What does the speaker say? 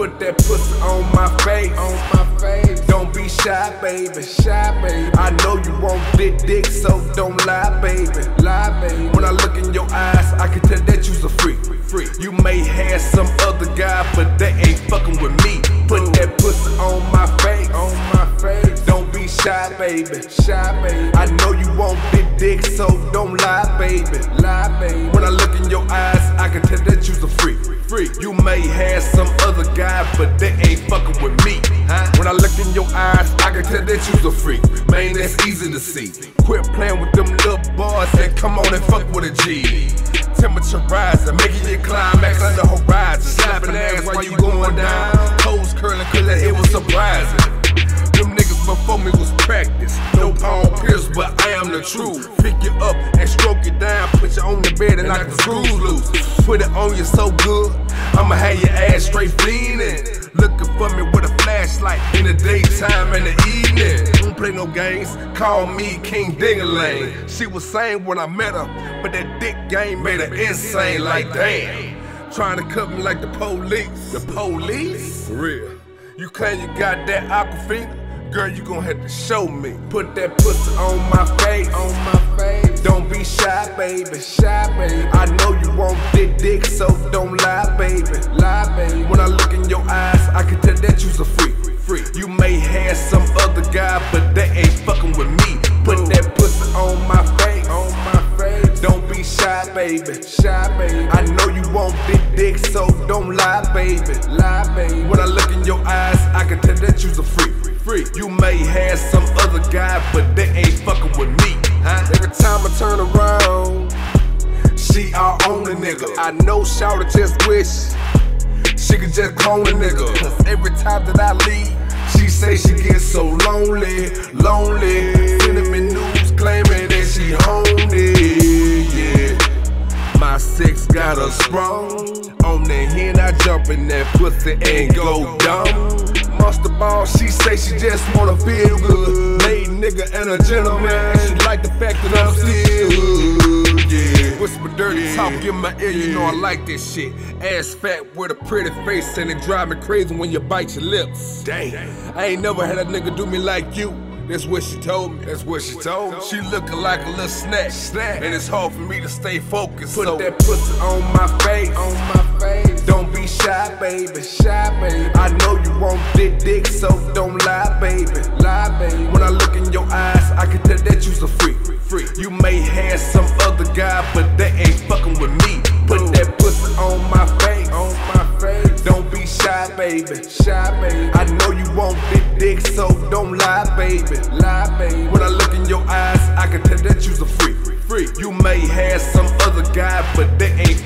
Put that pussy on my face. On my face. Don't be shy, baby. Shy, baby. I know you want dick, dick, so don't lie, baby. Lie, baby. When I look in your eyes, I can tell that you's a freak. Freak. You may have some other guy, but they ain't fucking with me. Put that pussy on my face. On my face. Don't be shy, baby. Shy, baby. Baby. Lie, baby. When I look in your eyes, I can tell that you's a freak. Freak. You may have some other guy, but they ain't fucking with me. Huh? When I look in your eyes, I can tell that you's a freak. Man, that's easy to see. Quit playing with them little boys and come on and fuck with a G. Temperature rising, making your climax on the horizon. Practice. No Paul Pierce, but I am the truth. Pick you up and stroke you down. Put you on the bed and knock the screws loose. Put it on you so good, I'ma have your ass straight bleeding. Looking for me with a flashlight in the daytime and the evening. Don't play no games, call me King Dingaling. She was sane when I met her, but that dick game made her insane. Like damn, trying to cut me like the police. The police? For real. You claim you got that aquafina? Girl, you gon' have to show me. Put that pussy on my face. On my face. Don't be shy, baby. Shy, baby. I know you want dick, dick, so don't lie, baby. Lie, baby. When I look in your eyes, I can tell that you's a freak. Freak. You may have some other guy, but they ain't fucking with me. Put that pussy on my face. On my face. Don't be shy, baby. Shy, baby. I know you want big dick, so don't lie, baby. Lie, baby. When I look in your eyes, I can tell that you's a freak. Freak. You may have some other guy, but they ain't fucking with me. Huh? Every time I turn around, She all on the nigga. I know Shawty just wish She could just clone a nigga. Cause every time that I leave, she say she gets so lonely, lonely. Me news claiming that she honey, yeah. My sex got her sprung. On the hen, I jump in that pussy and go dumb. Monster ball, she say she just wanna feel good. Made nigga and a gentleman. She like the fact that I'm still hood, yeah. Whisper dirty talk in my ear, you know I like this shit. Ass fat with a pretty face and it drive me crazy when you bite your lips. Dang, I ain't never had a nigga do me like you. That's what she told me. That's what she told me. She looking like a little snack. Snack. And it's hard for me to stay focused. Put so that pussy on my face. on my face. Don't be shy, baby. Shy, baby. I know you want dick, dick, so don't lie, baby. Lie, baby. When I look in your eyes, I can tell that you's a freak. Freak. You may have some other guy, but they baby. Shy, baby. I know you want big dick, so don't lie, baby. Lie, baby. When I look in your eyes, I can tell that you's a freak. Freak. You may have some other guy, but they ain't